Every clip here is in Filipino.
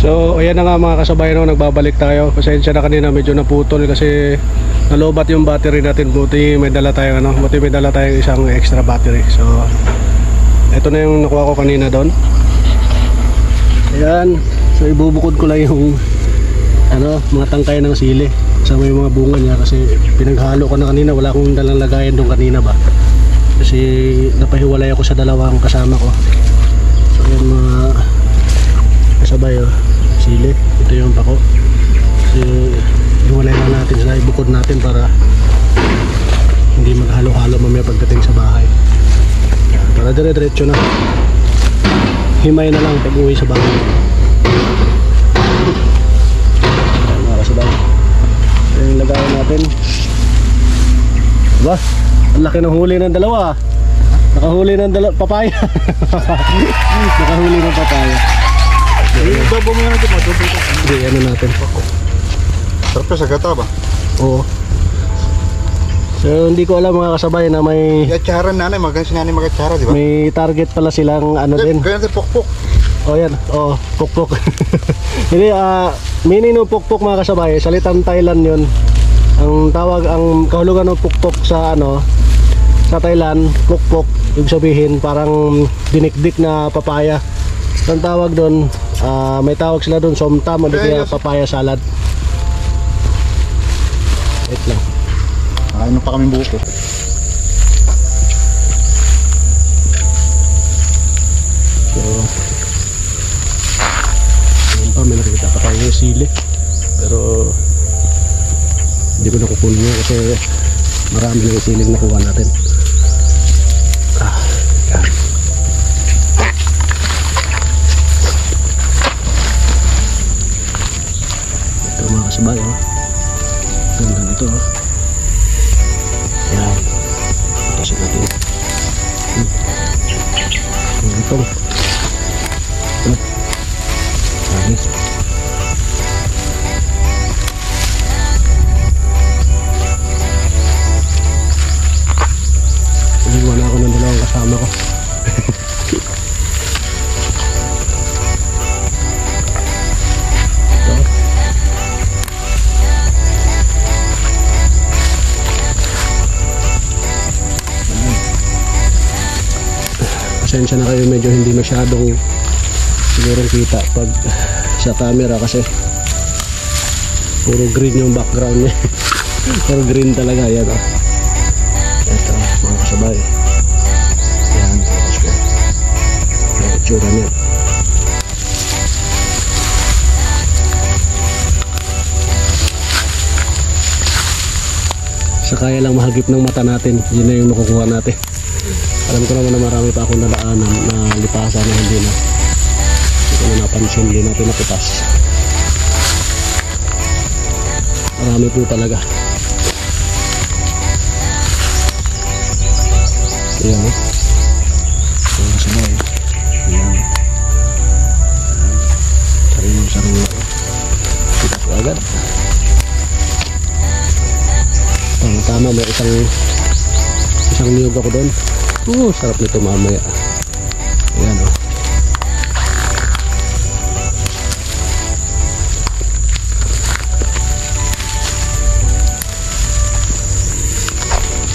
So, ayan na nga mga kasabay no, nagbabalik tayo. Pasensya na kanina medyo naputol kasi nalobat yung battery natin. Buti may dala tayo ano, buti may dala tayong isang extra battery. So, ito na yung nakuha ko kanina doon. Ayan. So, ibubukod ko lang yung ano, mga tangkay ng sili. Kasama yung mga bunga niya kasi pinaghalo ko na kanina. Wala akong dalang lagayan doon kanina ba. Kasi napahiwalay ako sa dalawang kasama ko. So, ayan mga kasabay oh. Sili. Ito yung pako. Kasi hiwalay lang natin sila. Ibukod natin para hindi maghalo-halo mamaya pagdating sa bahay. Para dire-diretso na. Himay na lang pag uwi sa bahay. Mga kasabay. Ito yung lagayan natin. Diba? Ang laki ng huli ng dalawa. ah. Nakahuli ng dalawa papaya. Nakahuli ng papaya. Double mo yan ito, double ka. Hindi, ano natin. Sarap sa gata ba? Oo. So, hindi ko alam mga kasabay na may Yatsara nanay, maganda si nanay magatsara, di ba? may target pala silang ano din. Ganyan din pokpok. Oh, yan. Oh, pukpok. Hindi, ah, meaning ng pukpok mga kasabay, salitang Thailand yun. Ang tawag, ang kahulugan ng pukpok sa ano, sa Thailand, pukpok, ibig sabihin parang dinikdik na papaya. Ang tawag doon, ah, may tawag sila doon, somtam, o di kaya papaya salad. Wait lang. Kain pa kami buko. So, ayun pa, may nakikita pa tayo yung sili. Pero, hindi ko nakukunin yun kasi marami na yung siling nakuha natin. Kasabay, oh. Ganda nito, oh. Yan. Ito natin. Hmm. Ito. Pasensya na kayo medyo hindi masyadong siguro kita pag sa camera kasi puro green yung background niya. Puro green talaga yan oh. ito mga kasabay. Yan tapos ko sa kaya lang mahagip ng mata natin yun na yung makukuha natin alam ko naman na marami pa akong nalaanan na lipasan na hindi na hindi ko na napansin, hindi natin napitas. Marami po talaga. Ayan o. Ayan sabay. Ayan. Sariwang sariwa. Kita ko agad. Tama tama, may isang isang niyog ako doon. Oo, sarap nito mamaya. Ayan o.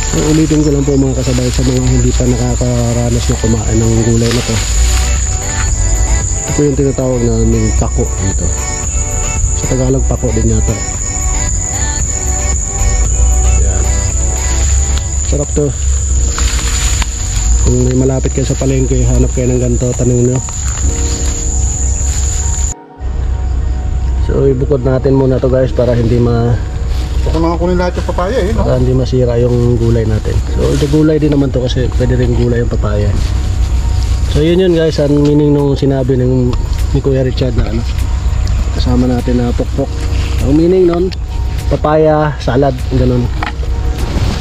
So, ulitin ko lang po mga kasabay sa mga hindi pa nakakaranas na kumain ng gulay na to. Ito po yung tinatawag naming pako dito. Sa Tagalog pako din yata. Yan. Sarap to. Kung may malapit kayo sa palengke, hanap kayo ng ganito, tanong nyo. So ibukod natin muna to guys para hindi ma Baka mga kunin lahat yung papaya eh, no? para hindi masira yung gulay natin. So ito gulay din naman to kasi pwede rin gulay yung papaya. So yun yun guys, ang meaning nung sinabi ng ni Kuya Richard na ano, kasama natin na pokpok. Ang meaning nun, papaya, salad, ganun.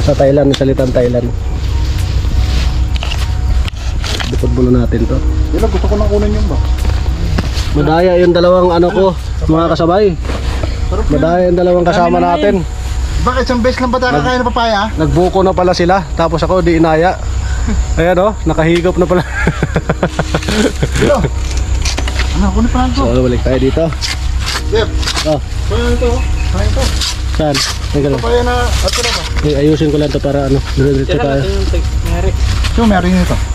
Sa Thailand, sa salitang Thailand. Bukod muna natin to. Yun lang, gusto ko nang kunin yun ba? Madaya yung dalawang ano ko, mga kasabay. Madaya yung dalawang kasama natin. Bakit isang beses lang ba tayo kakain ng papaya? Nagbuko na pala sila, tapos ako di inaya. Ayan oh, nakahigop na pala. Yun. Ano, kunin pa lang to. So, balik tayo dito. Jeff, Oh, kunin ito. Kain to. saan? Teka lang. Papaya na, ato na ba? Eh, ayusin ko lang to para ano, dire-diretso tayo. So, meron nito.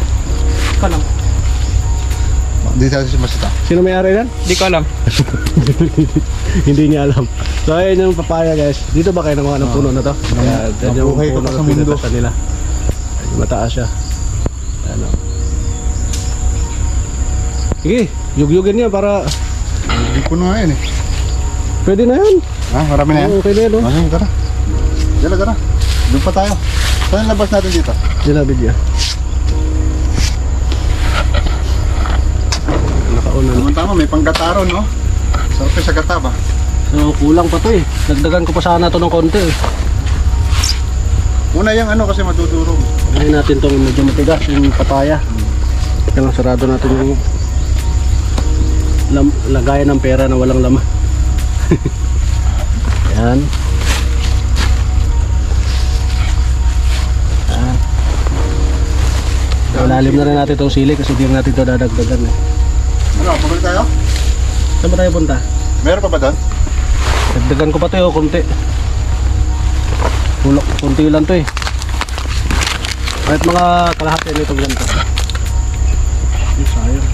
Hindi sa si Masita. Sino may-ari yan? Di ko alam. Hindi niya alam. So, ayun yung papaya guys. Dito ba kayo nakuha ng puno na to? Kaya, dyan yung Mabuhay ka puno na pinatasan nila. Ayun, Mataas siya. Ano. Sige, yugyugin niya para Hindi ko na yun eh. pwede na yan. Ah, marami na yan. Oo, okay na yan. Oh. Ah, tara. Dala, tara. Doon pa tayo. Saan yung labas natin dito? Dinabid niya. Tama, may panggataro, no? Sarap yung sa gata ba? So, kulang pa to eh. Dagdagan ko pa sana to ng konti eh. Una yung ano kasi madudurog. Ngayon natin itong medyo matigas, yung papaya. Kaya lang sarado natin yung lam, lagayan ng pera na walang laman. Yan. Ilalim na rin natin itong sili kasi hindi natin ito dadagdagan eh. Ano, pabalik tayo? Saan ba tayo punta? Meron pa ba doon? Dagdagan ko pa ito yung konti. Kulok, konti lang to eh. Kahit mga kalahati nitong ganito. Ay, sayang.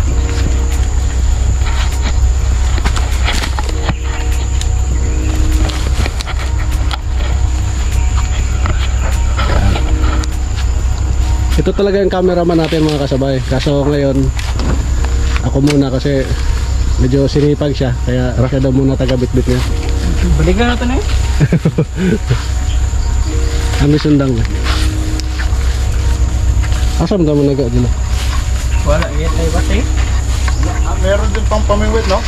Ito talaga yung cameraman natin mga kasabay. Kaso ngayon, ako muna kasi medyo sinipag siya. Kaya siya daw muna taga-bitbit niya. Balik na natin eh. Kami sundang na. Asam ka mo naga dila? Wala, yan ay bat eh. Ah, meron din pang pamingwit, no?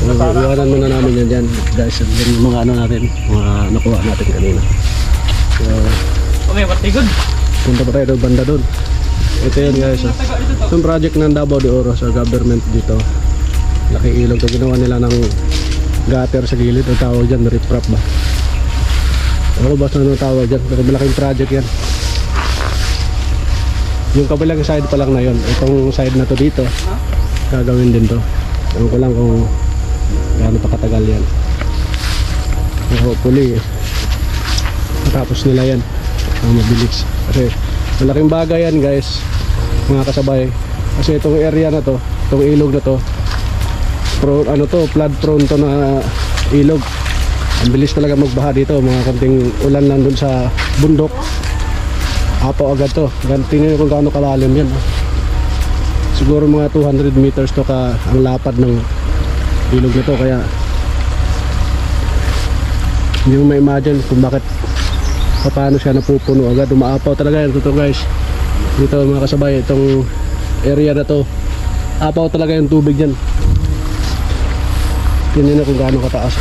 Iwanan muna namin yan dyan. Guys, yung mga ano natin. Mga nakuha natin kanina. So, Okay, what good? punta pa tayo doon, banda doon. Ito yun guys. Oh. To. Itong project ng Davao de Oro sa government dito. Laki ilog. So, ginawa nila ng gutter sa gilid. Ang tawag dyan, riprap ba? Ano ba sa ano tawag dyan? Pero malaking project yan. Yung kabilang side pa lang na yon. Itong side na to dito. Gagawin din to. Ewan ko lang kung gaano pa katagal yan. Hopefully, matapos nila yan. Ang mabilis. Kasi malaking bagay yan guys. Mga kasabay. Kasi itong area na to itong ilog na to pro, ano to flood prone to na ilog. Ang bilis talaga magbaha dito. Mga konting ulan lang sa bundok. Apo agad to. Gan- tingnan nyo kung gaano kalalim yan. Siguro mga 200 meters to ka ang lapad ng ilog na to. Kaya hindi mo ma-imagine kung bakit paano siya napupuno agad? Umaapaw talaga yan totoo guys. Dito mga kasabay itong area na to. Apaw talaga yung tubig dyan. Tingnan na kung gaano kataas.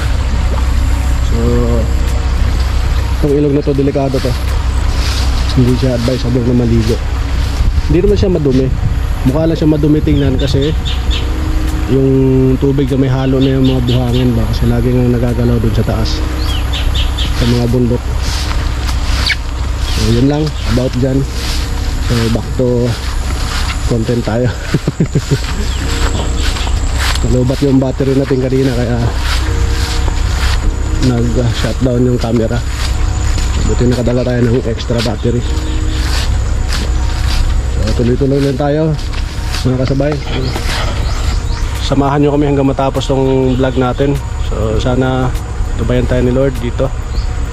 So itong ilog na to delikado to. Hindi siya advisable na maligo. Hindi naman siya madumi. Mukha lang siya madumi tingnan kasi yung tubig na may halo na yung mga buhangin ba? Kasi lagi nga nagagalaw dun sa taas. Sa mga bundok so yun lang about dyan So back to content tayo. Nalubat yung battery natin kanina kaya nag-shutdown yung camera. Buti nakadala tayo ng extra battery. So tuloy-tuloy lang tayo mga kasabay. Samahan nyo kami hanggang matapos tong vlog natin. So sana tubayan tayo ni Lord dito.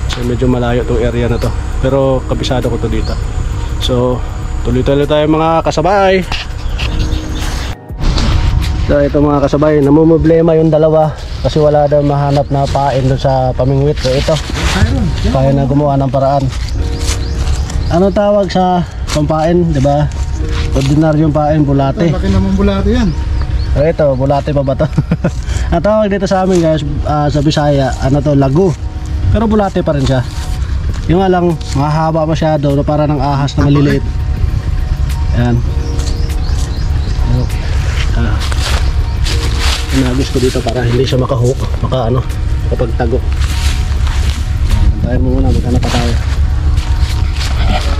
Kasi medyo malayo tong area na to. Pero kabisado ko to dito. So tuloy-tuloy tayo mga kasabay. So ito mga kasabay, namumblema yung dalawa kasi wala daw mahanap na pain doon sa pamingwit. So ito, kaya na gumawa ng paraan. Ano tawag sa pampain, di ba? Ordinaryong pain, bulate. Laki naman bulate yan. So ito, bulate pa ba to? Ang tawag dito sa amin guys, ah, sa Bisaya, ano to, lagu. Pero bulate pa rin siya. Yung nga lang, mahaba masyado, no, para ng ahas na maliliit. Ayan. Ah, inagos ko dito para hindi siya makahook, maka ano, makapagtago. Tayo muna, maghanap pa tayo.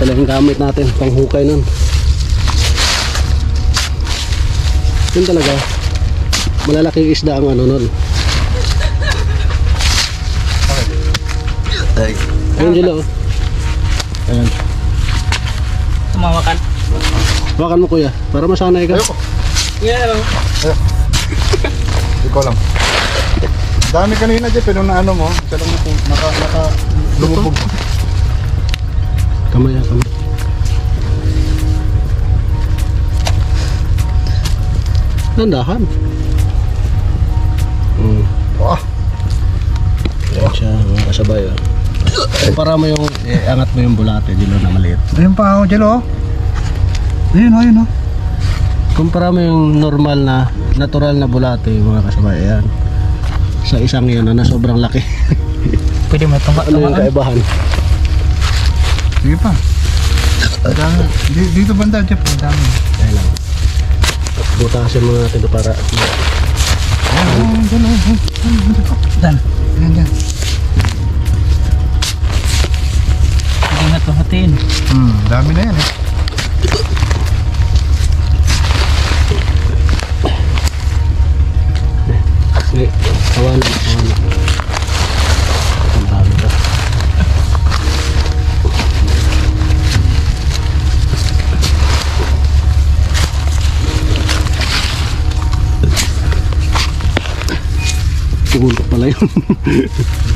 Talagang gamit natin, panghukay nun. Yun talaga. malalaking isda ang ano nun. Ay. Ayun Jello. oh. Ayan. Tumawakan. Bakan mo kuya, para masanay ka. Ayoko. Yeah. Ikaw lang. Dami kanina, Jeff. Pero na ano mo, isa lang na naka, naka, lumubog. Kamay ah, kamay. Nandahan. Hmm. Wah. Ayan siya, mga kasabay. Oh. Para mo yung, eh, angat mo yung bulate, Jello na maliit. Ayun pa, oh, Jello. Ayun, oh, ayun, oh. Kumpara mo yung normal na, natural na bulate, mga kasabay. Ayan. Sa isang yun, na sobrang laki. Pwede mo tunga ano yung kaibahan? Sige pa. Dami. Di- Dito banda, Jeff. Ang dami. Ayan lang. Butasin mo natin ito para Ayan, oh, dyan, oh, oh. Dan. Ayan, dyan. Pwede nga tuhatin. Hmm, dami na yan, eh. Sige, kawalan, kawalan. Ang dami to. Siguro pala yun.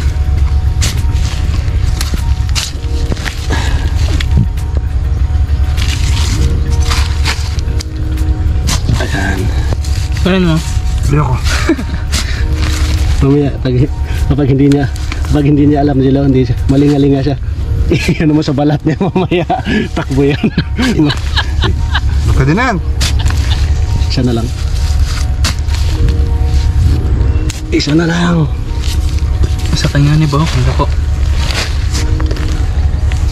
Ano mo? Ayoko. Mamaya, pag, kapag hindi niya, kapag hindi niya alam sila, hindi siya, malingalinga siya. ano mo sa balat niya mamaya, takbo yan. Pwede na yan. Isa na lang. Isa na lang. Sa kanya ni Bo. Ang lako.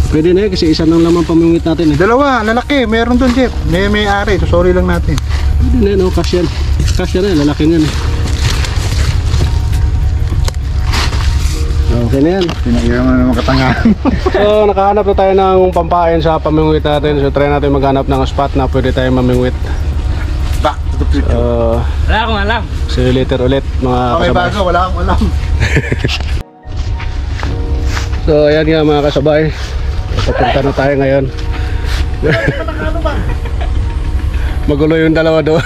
Pwede na yun kasi isa nang laman pamungit natin eh. Dalawa, lalaki. Meron doon, Jeff. May may-ari. So, sorry lang natin. Pwede na yun, oh, cash yan. Cash yan eh, lalaki yan eh. Okay na yan. Pinairam mo naman katangahan. So, nakahanap na tayo ng pampain sa pamingwit natin. So, try natin maghanap ng spot na pwede tayo mamingwit. Back to the future. Uh, Wala akong alam. see you later ulit mga Okay, kasabay. bago. Wala akong alam. So, ayan nga mga kasabay. Papunta na tayo ngayon. Magulo yung dalawa doon.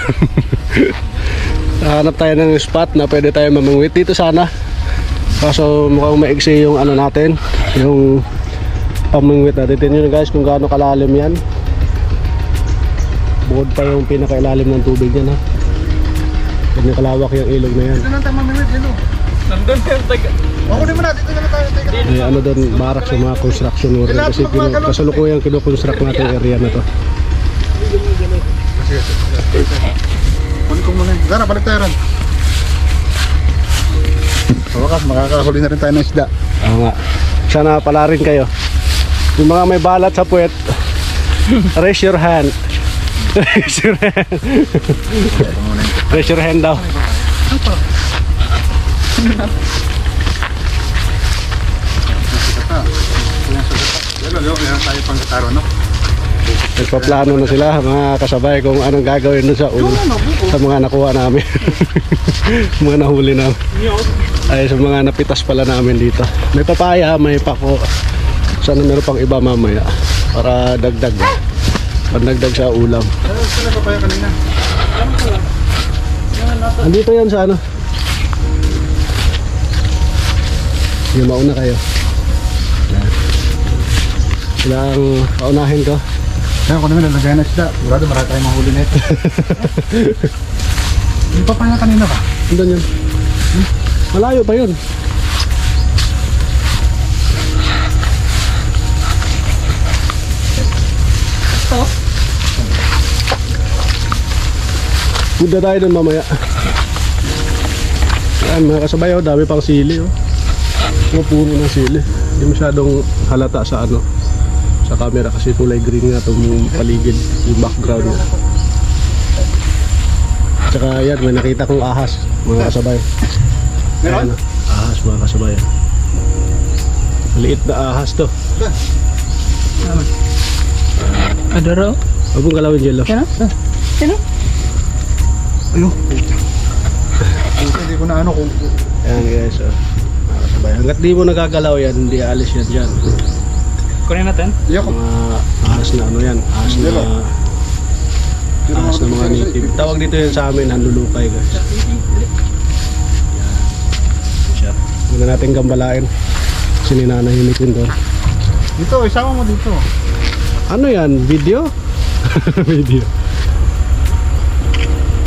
Hanap tayo ng spot na pwede tayo mamingwit. Dito sana. Kaso mukhang maigsi yung ano natin. Yung pamingwit natin. Tingnan nyo guys kung gaano kalalim yan. Bukod pa yung pinakailalim ng tubig yan ha. Ganyan kalawak yung ilog na yan. Dito lang tayo mamimit, Lilo. Nandun yung taga. Ako din mo na. Dito na tayo. May ano doon, barak sa mga construction worker kasi kinu, kasalukuyang kinukonstruct natin yung area na to. Kunin ko muna. Gara, balik tayo ron. Sa wakas, makakahuli na rin tayo ng isda. Oo nga. Sana pala rin kayo. Yung mga may balat sa puwet, raise your hand. raise your hand. raise your hand daw. Lilo, meron tayo pang kataro, no? Nagpaplano na sila mga kasabay kung anong gagawin dun sa ulo sa mga nakuha namin. mga nahuli namin. Ay sa mga napitas pala namin dito. May papaya, may pako. Sana meron pang iba mamaya para dagdag. Pandagdag sa ulam. Saan na pa yan kanina? Andito yan sa ano? Yung mauna kayo. Sila ang paunahin ko. Kaya ko naman lalagay na isda. Sigurado marami tayong mahuli na ito. Yung papaya kanina ba? Andun yun. Hmm? Malayo pa yun. Punta tayo dun mamaya. Yan mga kasabay oh, dami pang sili oh. Mga puno ng sili. Hindi masyadong halata sa ano sa camera kasi kulay green nga itong paligid, yung background niya. Tsaka yan, may nakita kong ahas, mga kasabay. Meron? Ayan, ahas mga kasabay. Maliit na ahas to. Adoro. Huwag mong galawin, Jello. Yan o. Yan o. Ayun. Hindi ko na ano kung... Ayan guys, oh. Mga kasabay. Hanggat di mo nagagalaw yan, hindi alis yan dyan. Kunin natin. Iya ko. Mga ahas na ano yan, ahas na, ahas na mga native. Tawag dito yan sa amin, handulukay guys. Yan. Siya. Muna natin gambalain. Kasi ninanahimik din doon. Dito, isama mo dito. Ano yan? Video? Video.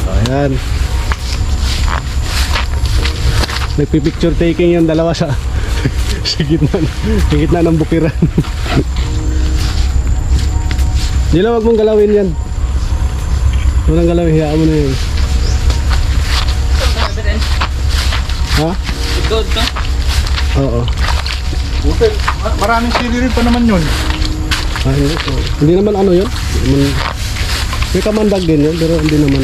Ayan. Nagpipicture taking yung dalawa sa sa gitna, sa gitna ng bukiran. Hindi lang wag mong galawin yan. Walang galawin, hiyaan mo na yun. Ha? Ikaw to. Oo. Buti, ma- maraming sili rin pa naman yun. Ah, hindi, oh. hindi naman ano yun. Hindi naman, may kamandag din yun, pero hindi naman.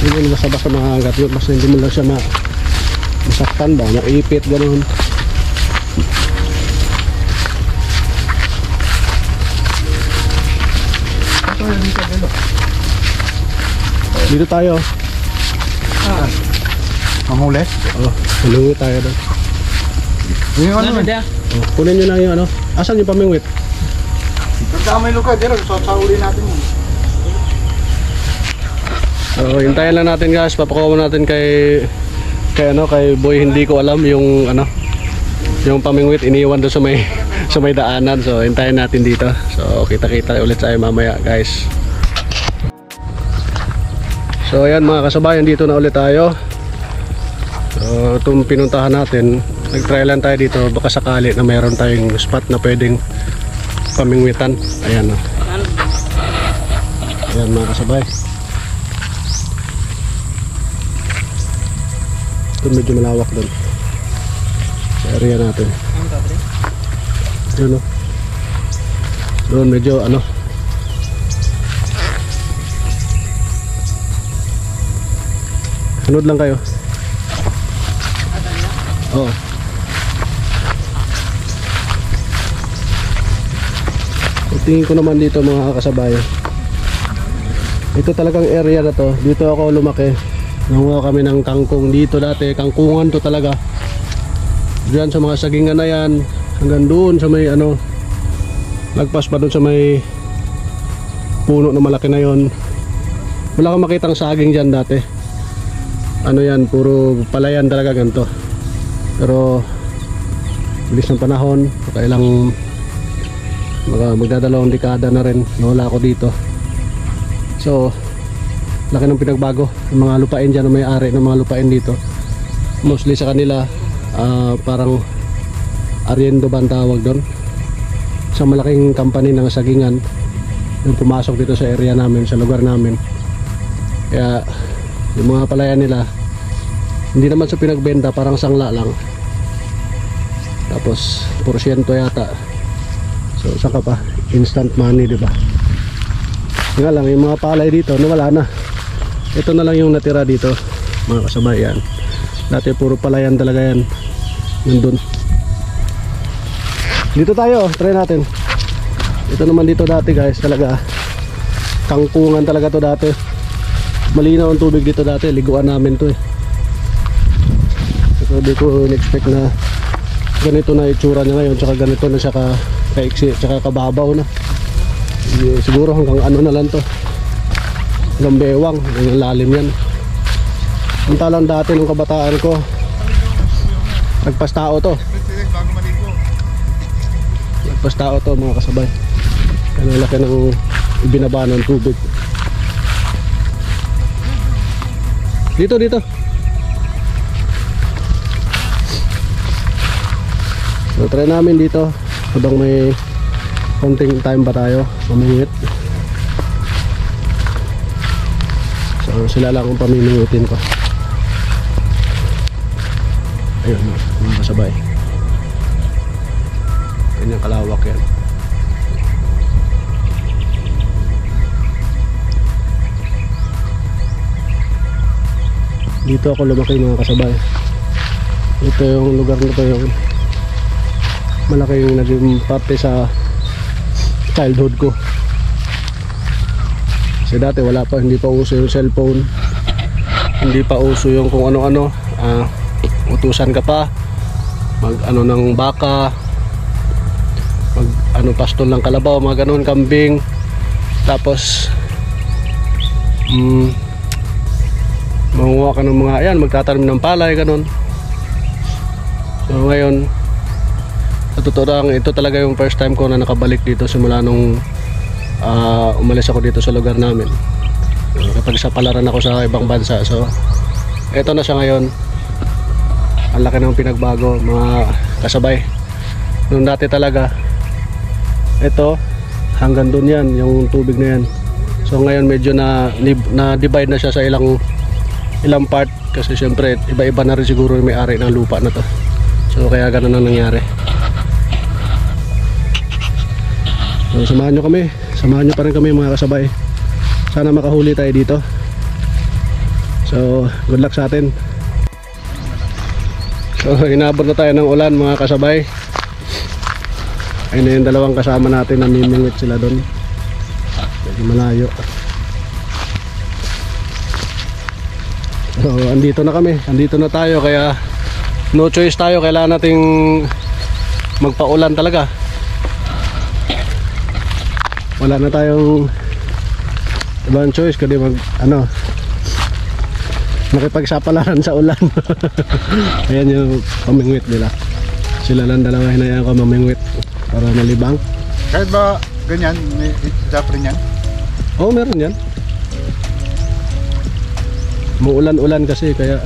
Hindi naman basta-basta makagat yun. Basta hindi mo lang siya ma masaktan ba. Ito yun dito, tayo. Manghuli. Oh, hulungi tayo doon. Yun yung ano? Oh, kunin nyo na yung ano. Asan yung pamingwit? Pagka may luka, dito, sa, sa uli natin yun. So, hintayin lang natin guys. Papakuha natin kay kay ano, kay Boy hindi ko alam yung ano yung pamingwit iniwan doon sa may sa may daanan. So, hintayin natin dito. So, kita-kita ulit tayo mamaya, guys. So, ayan mga kasabayan, dito na ulit tayo. So, itong pinuntahan natin, nag-try lang tayo dito. Baka sakali na meron tayong spot na pwedeng pamingwitan. Ayan, oh. Ano? ayan mga kasabay. Ito medyo malawak doon. Sa area natin. Yun o. Doon medyo ano. Sunod lang kayo. Oo. Tingin ko naman dito mga kasabay. Ito talagang area na to. Dito ako lumaki. Nanguha kami ng kangkong dito dati. Kangkungan to talaga. Diyan sa mga sagingan na yan. Hanggang doon sa may ano. Lagpas pa doon sa may puno na malaki na yon. Wala kang makitang saging dyan dati. Ano yan, puro palayan talaga ganito. Pero bilis ng panahon, kailang mga magdadalawang dekada na rin nawala ako dito. So, laki ng pinagbago. Yung mga lupain dyan, ang may-ari ng mga lupain dito. Mostly sa kanila, ah, parang Ariendo ba ang tawag doon? Sa malaking company ng sagingan yung pumasok dito sa area namin, sa lugar namin. Kaya yung mga palayan nila hindi naman sa pinagbenta, parang sangla lang. Tapos porsyento yata. So saka pa instant money, di ba? Nga lang yung mga palay dito, nawala na. Ito na lang yung natira dito, mga kasabayan. Dati puro palayan talaga yan. Nandun. Dito tayo, try natin. Ito naman dito dati guys, talaga kangkungan talaga to dati. Malinaw ang tubig dito dati, liguan namin to eh. So di ko in-expect na ganito na itsura niya ngayon, tsaka ganito na siya ka kaiksi, tsaka kababaw na. Eh, Siguro hanggang ano na lang to. Hanggang bewang, hanggang lalim yan. Ang talang dati nung kabataan ko, nagpastao to. Bago maligo. Lagpas tao to mga kasabay. Ano laki ng ibinaba ng tubig. Dito, dito. So try namin dito habang may konting time pa tayo mamingwit. So sila lang ang pamimingutin ko. Ayun, mga kasabay. Ganyan kalawak yan. Dito ako lumaki mga kasabay. Ito yung lugar na to yung malaking naging parte sa childhood ko. Kasi dati wala pa, hindi pa uso yung cellphone. hindi pa uso yung kung ano-ano. Ah, utusan ka pa. Mag ano ng baka. Mag ano pastol ng kalabaw mga ganun kambing. Tapos mm, manguha ka ng mga yan magtatanim ng palay ganun. So ngayon sa totoo lang ito talaga yung first time ko na nakabalik dito simula nung ah, umalis ako dito sa lugar namin. Kapag sa palaran ako sa ibang bansa so eto na siya ngayon. Ang laki ng pinagbago mga kasabay. Nung dati talaga ito hanggang doon yan yung tubig na yan. So ngayon medyo na na divide na siya sa ilang ilang part. Kasi syempre iba-iba na rin siguro yung may-ari ng lupa na to. So kaya ganun ang nangyari. So samahan nyo kami samahan nyo pa rin kami mga kasabay. Sana makahuli tayo dito. So good luck sa atin. So inabot na tayo ng ulan mga kasabay. Ayun na yung dalawang kasama natin namimingwit sila doon medyo malayo. So andito na kami. Andito na tayo kaya no choice tayo. Kailangan nating magpaulan talaga wala na tayong ibang choice kundi mag ano makipagsapalaran sa ulan. Ayan yung pamingwit nila. Sila lang dalawa hinayaan ko mamingwit para malibang. Kahit ba ganyan, may Jeffrey niyan? oo meron yan. Muulan-ulan kasi kaya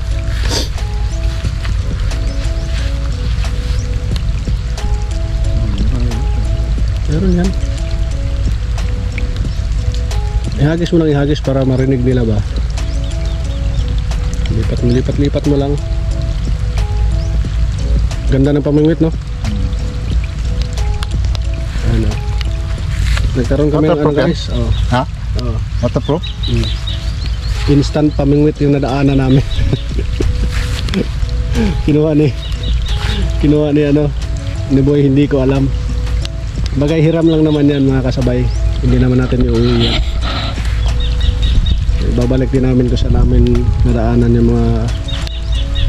meron yan ihagis mo lang ihagis para marinig nila ba lipat mo lipat lipat mo lang ganda ng pamingwit no ano nagkaroon kami ng ano guys oh, Ha? oh. Waterproof? Mm. Instant pamingwit yung nadaanan namin. kinuha ni kinuha ni ano ni Boy hindi ko alam. Bagay hiram lang naman yan mga kasabay. Hindi naman natin iuwi yan. Babalik din namin kung saan namin nadaanan yung mga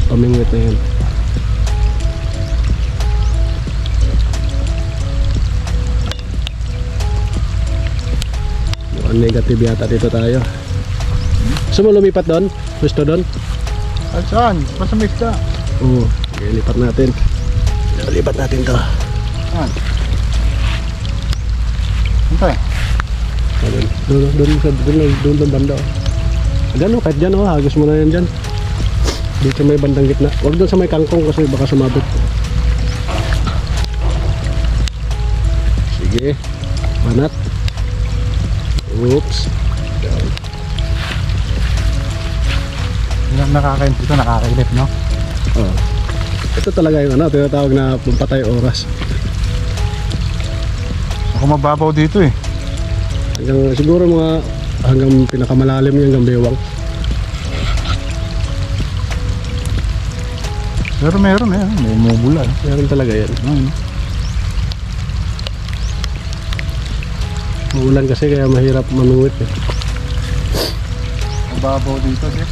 pamingwit na yan. Mukhang negative yata dito tayo. Gusto mo lumipat doon? Gusto doon? Ay, saan? Masamig ka. Oo. Okay, lipat natin. Lipat natin to. Saan? Hintay. Doon, doon, doon, sa- doon, doon, doon, doon banda. oh. Diyan oh, kahit dyan oh, hagos mo na yan dyan. Dito may bandang gitna. Huwag doon sa may kangkong kasi baka sumabot. Sige. Banat. Oops. Nakakain dito, nakakainip, no? Oh. Ito talaga yung ano, tinatawag na pampatay oras. Ako mababaw dito eh. Hanggang siguro mga hanggang pinakamalalim yung hanggang bewang. Pero meron eh, may mubula. eh. Meron talaga yan. Ayun. Maulan kasi kaya mahirap mamingwit eh. Mababaw dito, Jeff.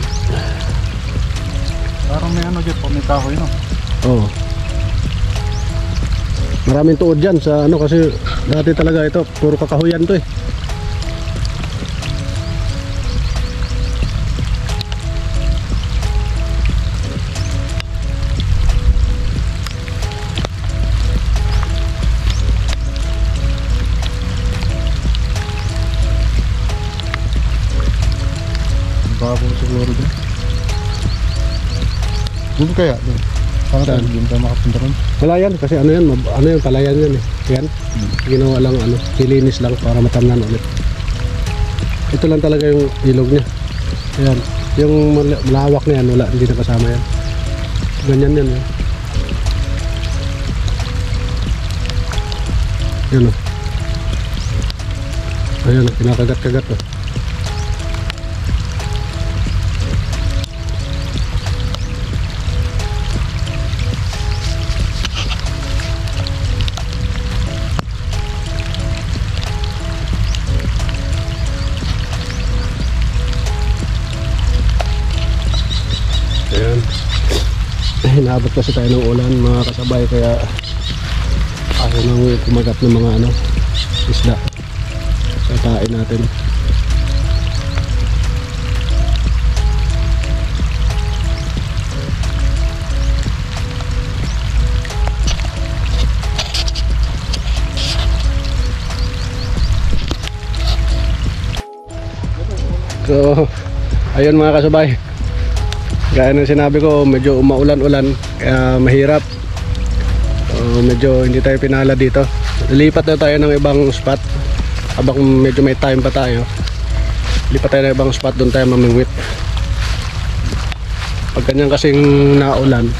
Parang may ano, Jeff, may kahoy, no? Oo. Maraming tuod dyan sa ano kasi dati talaga ito puro kakahuyan to eh. Kaya, tayo, Saan? doon tayo makapunta ron. Wala yan kasi ano yan, mab- ano yung palayan yan eh. Yan. Ginawa lang ano, nilinis lang para matamnan ulit. Ito lang talaga yung ilog niya. Ayan. Yung mal- malawak na yan, wala, hindi na kasama yan. Ganyan yan eh. Yan o. Ayan o, kinakagat-kagat o. Hinabot kasi tayo ng ulan mga kasabay kaya ayaw nang kumagat ng mga ano isda sa tain natin. So, ayun mga kasabay. Gaya ng sinabi ko, medyo umaulan-ulan, kaya mahirap. So, medyo hindi tayo pinala dito. Lipat na tayo ng ibang spot. Habang medyo may time pa tayo. Lipat tayo ng ibang spot, doon tayo mamingwit. Pag ganyan kasing naulan,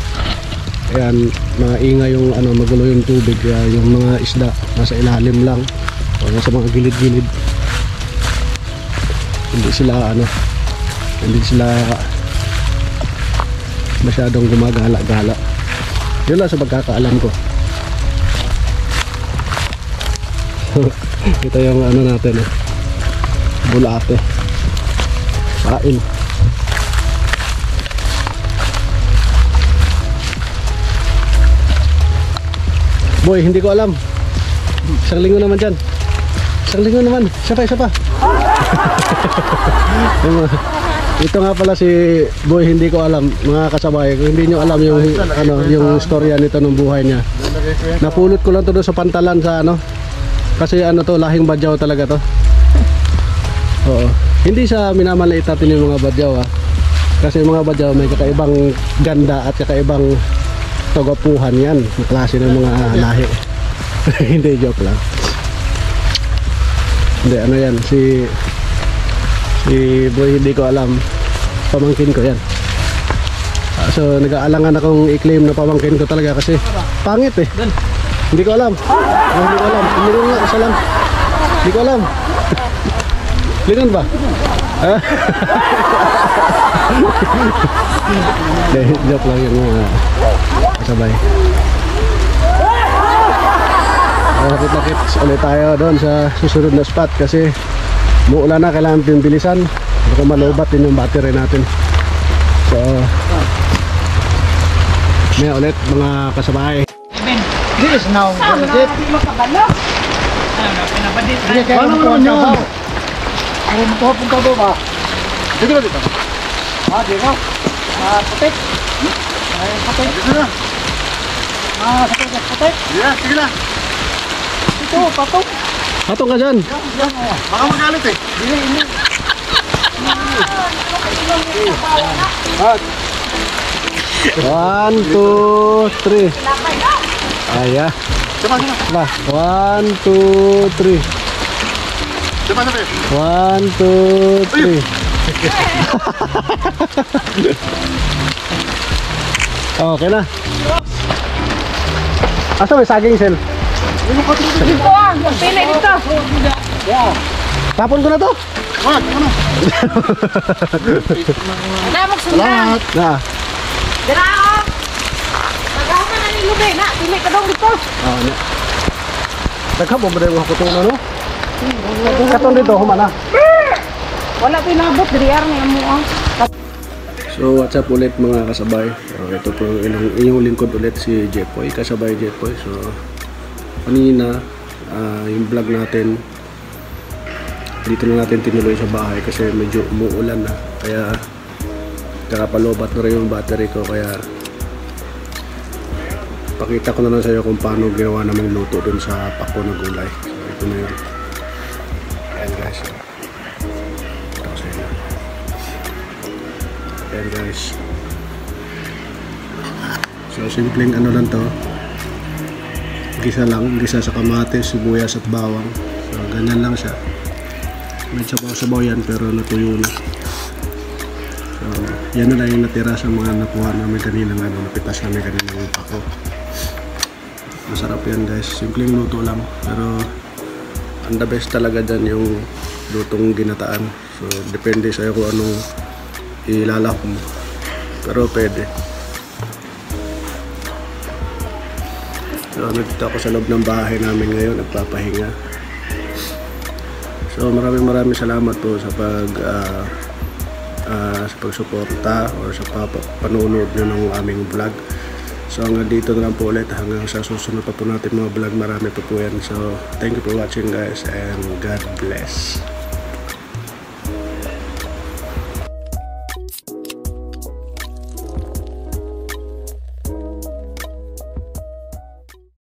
ayan, maingay yung ano, magulo yung tubig, kaya yung mga isda nasa ilalim lang o nasa mga gilid-gilid hindi sila ano hindi sila masyadong gumagala-gala. Yun lang sa pagkakaalam ko. Ito yung ano natin eh. bulate. Kain. Boy hindi ko alam. Isang linggo naman dyan. Isang linggo naman. Isa pa isa pa ito nga pala si Boy hindi ko alam mga kasabay kung hindi nyo alam yung ano yung storya nito ng buhay niya. Napulot ko lang to doon sa pantalan sa ano kasi ano to lahing badyaw talaga to. Oo. Hindi sa minamaliit natin yung mga badyaw ah. Kasi yung mga badyaw may kakaibang ganda at kakaibang togapuhan yan. Klase ng mga lahi. Hindi joke lang. Hindi ano yan si si boy hindi ko alam. Pamangkin ko yan. Ah, so nag-aalangan akong i-claim na pamangkin ko talaga kasi pangit eh. Hindi ko alam. Ah, hindi ko alam. Hindi nga isa hindi ko alam. Lingon ba? Ah? Joke lang yung mga kasabay. Nakit-nakit ulit tayo doon sa susunod na spot kasi muulan na, kailangan natin bilisan. Baka malobat din yung battery natin. So, may ulit mga kasabay. This is now. What is it? Ano, Paano mo naman yun? Ay, mo ka ba? Dito na dito. Ah, dito. Ah, putik. Ay, putik. Dito na. Ah, putik, putik. Yeah, sige na. Ito, patong. Patung ka dyan. Baka magalit eh. Hindi, hindi. One, two, three. Ayah. Coba, coba. Nah, one, two, three. Coba, coba. One, two, three. Oke okay, nah. Asa ya, saking saging, Sel? Buang, pili dito. Tapon ko na to. Wag, ano? Na magsundan. Salamat. Na. Dira ako. Pagkama na ni Lube, na, pili ka daw dito. Ah, na. Daghan mo ba yung mga kutungan no? Katon dito, humana. Wala pinabot, diri ar ni mo ang. So what's up ulit mga kasabay uh, Ito po yung inyong lingkod ulit si Jepoy Kasabay Jepoy So kanina uh, yung vlog natin Dito na natin tinuloy sa bahay Kasi medyo umuulan na. Kaya kakapalobat na rin yung battery ko Kaya Pakita ko na lang sa iyo kung paano ginawa namang luto dun sa pako na gulay. So ito na yun. Ayan guys. Ito sa inyo. Ayan guys. So simpleng ano lang to. Gisa lang, gisa sa kamatis, sibuyas at bawang. So ganyan lang siya. May sabaw-sabaw yan pero natuyo na. So yan na lang yung natira sa mga nakuha namin kanina ano, napitas namin kanina yung pako. Masarap yan guys. Simpleng luto lang. Pero ang the best talaga dyan yung lutong ginataan. So depende sa'yo kung anong ilalak mo. Pero pwede. So, nagdito ako sa loob ng bahay namin ngayon, nagpapahinga. So, maraming maraming salamat po sa pag ah, ah, sa pagsuporta or sa panonood nyo ng aming vlog. So hanggang dito na lang po ulit hanggang sa susunod pa po natin mga vlog marami pa po yan. So thank you for watching guys and God bless.